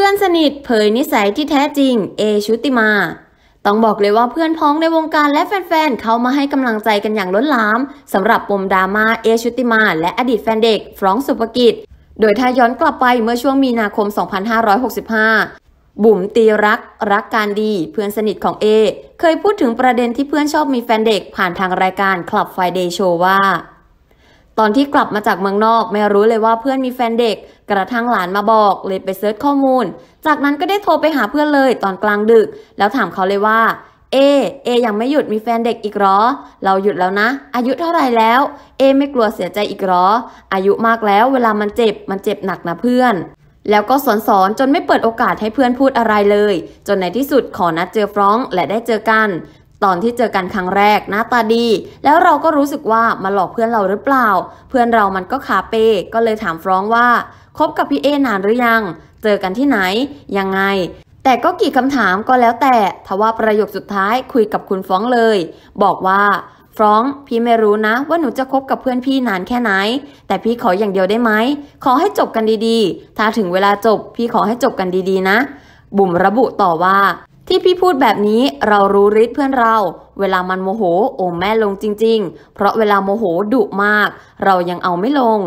พื่อนสนิทเผยนิสัยที่แท้จริง เอชุติมา ต้องบอกเลยว่าเพื่อนพ้องในวงการและแฟนๆ เขามาให้กำลังใจกันอย่างล้นหลามสำหรับปมดราม่าเอชุติมา และอดีตแฟนเด็กฟรองก์สุภกิจ โดยถ้าย้อนกลับไปเมื่อช่วงมีนาคม 2565บุ๋มตีรัก รักการดี เพื่อนสนิทของเอ เคยพูดถึงประเด็นที่เพื่อนชอบมีแฟนเด็กผ่านทางรายการ Club Friday Show ว่า ตอนที่กลับมาจากเมืองนอกไม่รู้เลยว่าเพื่อนมีแฟนเด็ก กระทั่งหลานมาบอกเลยไปเซิร์ชข้อมูล จากนั้นก็ได้โทรไปหาเพื่อนเลยตอนกลางดึก แล้วถามเขาเลยว่า เอ เอยังไม่หยุดมีแฟนเด็กอีกหรอ เราหยุดแล้วนะ อายุเท่าไหร่แล้ว เอไม่กลัวเสียใจอีกหรอ อายุมากแล้วเวลามันเจ็บมันเจ็บหนักนะเพื่อน แล้วก็สอนสอนจนไม่เปิดโอกาสให้เพื่อนพูดอะไรเลย จนในที่สุดขอนัดเจอฟรองและได้เจอกัน ตอนที่เจอกันครั้งแรกหน้าตาดี แล้วเราก็รู้สึกว่ามาหลอกเพื่อนเราหรือเปล่า เพื่อนเรามันก็ขาเปก็เลยถามฟรองก์ว่าคบกับพี่เอนานหรือยัง เจอกันที่ไหน ยังไง แต่ก็กี่คำถามก็แล้วแต่ทว่าประโยคสุดท้ายคุยกับคุณฟ้องเลย บอกว่าฟรองก์พี่ไม่รู้นะว่าหนูจะคบกับเพื่อนพี่นานแค่ไหน แต่พี่ขออย่างเดียวได้ไหมขอให้จบกันดีๆ ถ้าถึงเวลาจบ พี่ขอให้จบกันดีๆนะ บุ๋มระบุต่อว่า ที่พี่พูดแบบนี้เรารู้ฤทธิ์เพื่อนเรา เวลามันโมโหองค์แม่ลงจริง ๆ เพราะเวลาโมโหดุมาก เรายังเอาไม่ลง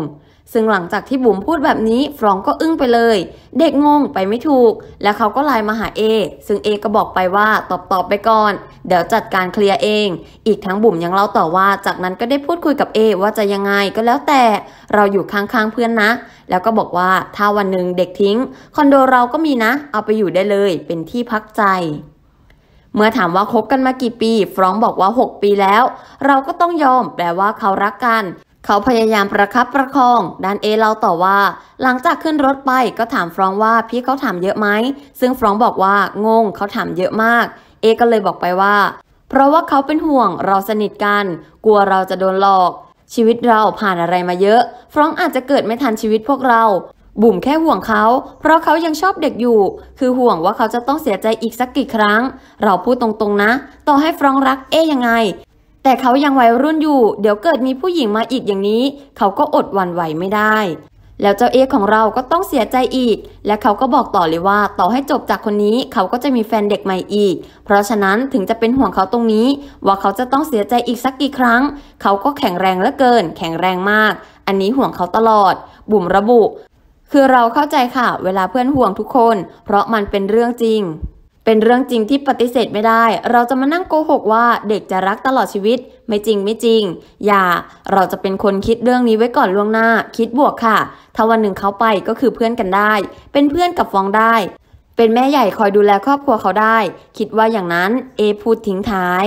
ซึ่งหลังจากที่บุ๋มพูดแบบนี้ฟรองก็อึ้งไปเลย เด็กงงไปไม่ถูก แล้วเขาก็ไลน์มาหาเอ ซึ่งเอก็บอกไปว่าตอบตอบไปก่อน เดี๋ยวจัดการเคลียร์เอง อีกทั้งบุ๋มยังเล่าต่อว่า จากนั้นก็ได้พูดคุยกับเอว่าจะยังไงก็แล้วแต่ เราอยู่ข้างๆเพื่อนนะ แล้วก็บอกว่าถ้าวันหนึ่งเด็กทิ้ง คอนโดเราก็มีนะ เอาไปอยู่ได้เลย เป็นที่พักใจเมื่อถามว่าคบกันมากี่ปี ฟรองบอกว่า 6 ปีแล้ว เราก็ต้องยอม แปลว่าเขารักกัน เขาพยายามประคับประคอง ด้านเอเล่าต่อว่า หลังจากขึ้นรถไปก็ถามฟรองว่าพี่เขาถามเยอะไหม ซึ่งฟรองบอกว่างงเขาถามเยอะมาก เอก็เลยบอกไปว่า เพราะว่าเขาเป็นห่วงเราสนิทกัน กลัวเราจะโดนหลอก ชีวิตเราผ่านอะไรมาเยอะ ฟรองอาจจะเกิดไม่ทันชีวิตพวกเรา บุ๋มแค่ห่วงเขา เพราะเขายังชอบเด็กอยู่ คือห่วงว่าเขาจะต้องเสียใจอีกสักกี่ครั้ง เราพูดตรงๆนะ ต่อให้ฟรองรักเอยังไง แต่เขายังวัยรุ่นอยู่ เดี๋ยวเกิดมีผู้หญิงมาอีกอย่างนี้ เขาก็อดวันไหวไม่ได้ แล้วเจ้าเอของเราก็ต้องเสียใจอีก และเขาก็บอกต่อเลยว่า ต่อให้จบจากคนนี้เขาก็จะมีแฟนเด็กใหม่อีก เพราะฉะนั้นถึงจะเป็นห่วงเขาตรงนี้ ว่าเขาจะต้องเสียใจอีกสักกี่ครั้ง เขาก็แข็งแรงเหลือเกิน แข็งแรงมาก อันนี้ห่วงเขาตลอด บุ๋มระบุ คือเราเข้าใจค่ะ เวลาเพื่อนห่วงทุกคน เพราะมันเป็นเรื่องจริง เป็นเรื่องจริงที่ปฏิเสธไม่ได้ เราจะมานั่งโกหกว่าเด็กจะรักตลอดชีวิต ไม่จริงไม่จริง อย่า เราจะเป็นคนคิดเรื่องนี้ไว้ก่อนล่วงหน้า คิดบวกค่ะ ถ้าวันหนึ่งเขาไปก็คือเพื่อนกันได้ เป็นเพื่อนกับฟองได้ เป็นแม่ใหญ่คอยดูแลครอบครัวเขาได้ คิดว่าอย่างนั้น เอพูดทิ้งท้าย